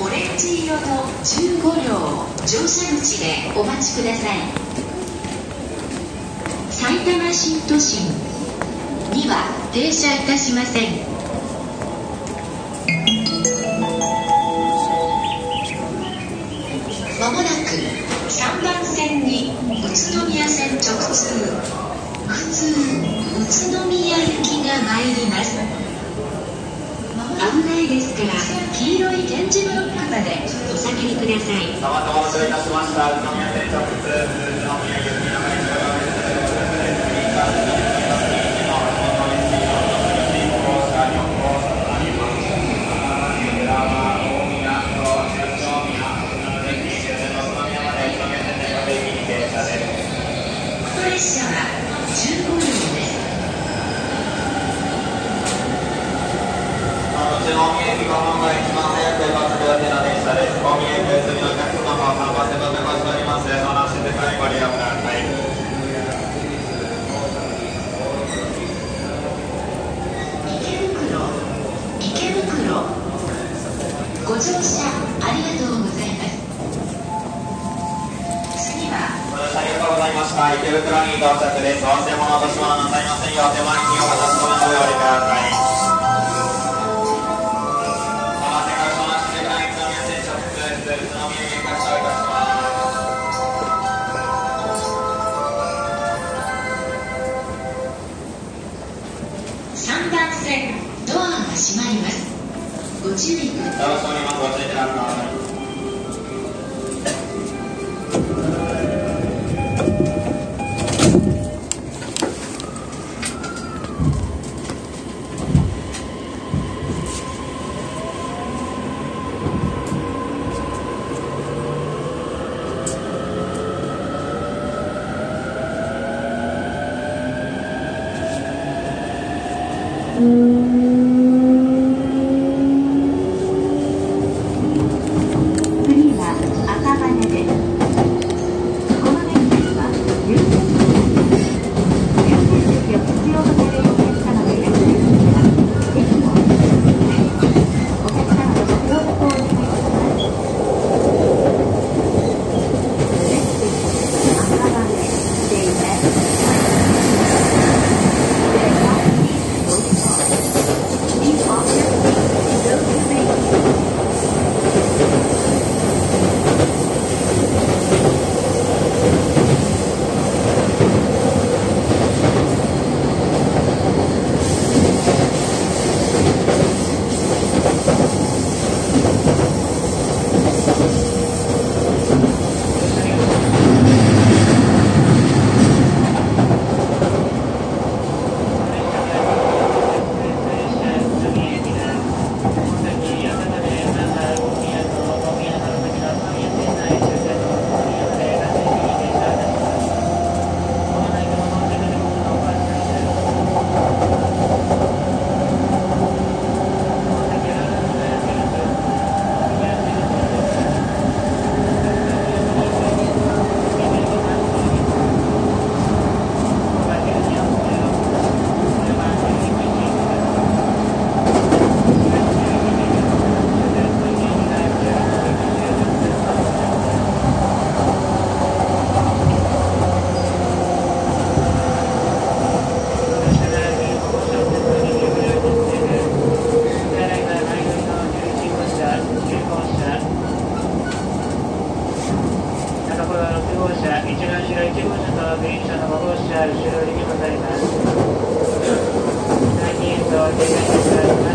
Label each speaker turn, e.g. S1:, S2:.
S1: オレンジ色の15両乗車口でお待ちください。埼玉新都心には停車いたしません。まもなく3番線に宇都宮線直通。普通。宇都宮行きが参ります。危ないですから黄色い点字ブロックまでお下がりください。
S2: お待たせいたしました。宇都宮線直通、宇都宮行きの電車
S1: この列車は15両です
S2: 宇都宮駅が本が一番早く出発予定の電車です。大宮駅お住みのお客様は3番線の出しております。お話し静かにご利用ください。
S1: 池袋池袋ご乗車ありがとうございます次は
S2: ご乗車ありがとうございました。池袋に到着です。忘れ物落とし物なさいませんよ手前にお渡しのご用意ください。お待たせいたしました。宇都宮線直通です。宇都宮駅発車いたします。
S1: 3番線ドアが閉まります。ご注意ください。は
S3: 6号車、一番後ろ1号車とグリーン車の5号車、後ろ入りにございます。最近と停車しておりま
S1: す。